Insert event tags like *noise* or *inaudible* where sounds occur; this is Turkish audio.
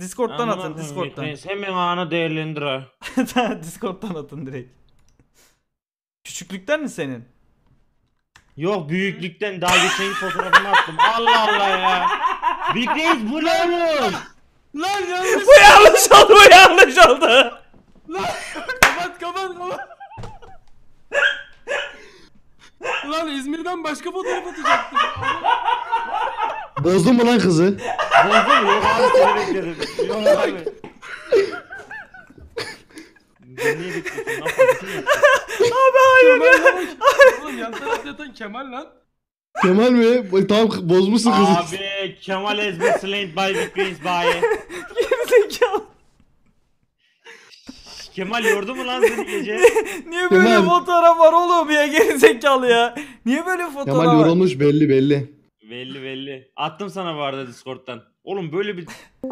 Discord'dan Amına atın koyayım, Discord'dan. Reis, Hemen anı değerlendir ha. *laughs* Discord'dan atın direkt. Küçüklükten mi senin? Yok büyüklükten daha geçen fotoğrafını attım. Allah Allah ya. Big Reis bu ne oğlum? Lan yanlış. Bu yanlış oldu bu yanlış oldu. Lan kapat kapat kapat. Lan İzmir'den başka fotoğraf atacaktım. Bozdun mu lan kızı? Bozdum yok abi seni bekledim. Yok abi. Niye bekliyorsun? Ne yapıyorsun? Abi hayır ya. Kemal lan. Oğlum yan tarafta yatan Kemal lan. Kemal mi? Tamam bozmuşsun kızı. Abi Kemal has been slain by Big Reis by. Gerizekalı. Kemal yordu mu lan seni gece? Niye böyle Kemal. fotoğraf var oğlum ya gerizekalı ya. Niye böyle fotoğraf Kemal var? yorulmuş belli belli. belli belli. Attım sana bu arada Discord'dan. Oğlum böyle bir *laughs*